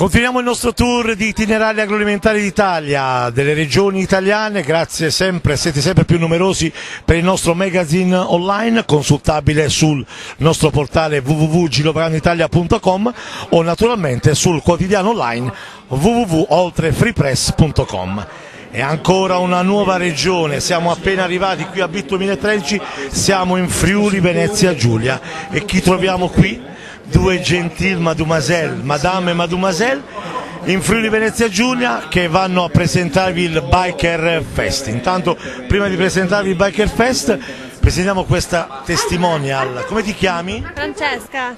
Continuiamo il nostro tour di itinerari agroalimentari d'Italia, delle regioni italiane, grazie sempre, siete sempre più numerosi per il nostro magazine online, consultabile sul nostro portale www.giropaganitalia.com o naturalmente sul quotidiano online www.oltrefreepress.com. E ancora una nuova regione, siamo appena arrivati qui a BIT 2013, siamo in Friuli Venezia Giulia e chi troviamo qui? Due gentil mademoiselle, madame e mademoiselle, in Friuli Venezia Giulia che vanno a presentarvi il Biker Fest. Intanto prima di presentarvi il Biker Fest presentiamo questa testimonial. Come ti chiami? Francesca,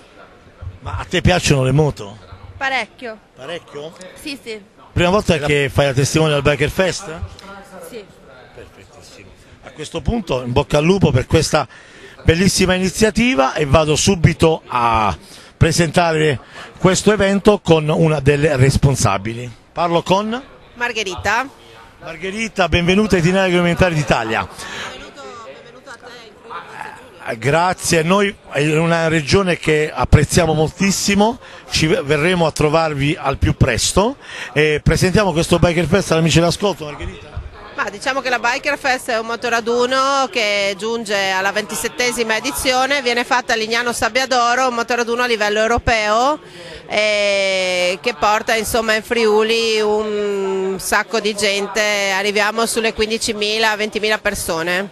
Ma a te piacciono le moto? parecchio. Parecchio? Sì, sì. Prima volta che fai la testimonial al Biker Fest? sì. Perfettissimo. A questo punto in bocca al lupo per questa bellissima iniziativa e vado subito a presentare questo evento con una delle responsabili. Parlo con Margherita. Margherita, benvenuta ai Itinerari Agroalimentari d'Italia. Grazie, noi è una regione che apprezziamo moltissimo, ci verremo a trovarvi al più presto e presentiamo questo Biker Fest all'amici dell'ascolto Margherita. Ma diciamo che la Biker Fest è un motoraduno che giunge alla ventisettesima edizione, viene fatta a Lignano Sabbiadoro, un motoraduno a livello europeo eh, che porta insomma in Friuli un sacco di gente, arriviamo sulle 15.000-20.000 persone.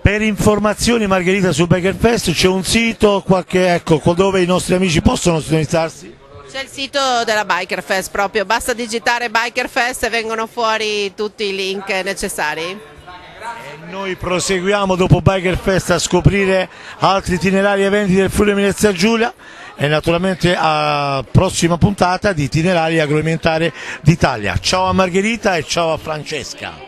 Per informazioni Margherita sul Biker Fest c'è un sito qualche, ecco, dove i nostri amici possono sintonizzarsi? C'è il sito della Biker Fest proprio, basta digitare Biker Fest e vengono fuori tutti i link necessari. E noi proseguiamo dopo Biker Fest a scoprire altri itinerari e eventi del Friuli Venezia Giulia e naturalmente a prossima puntata di Itinerari Agroalimentari d'Italia. Ciao a Margherita e ciao a Francesca.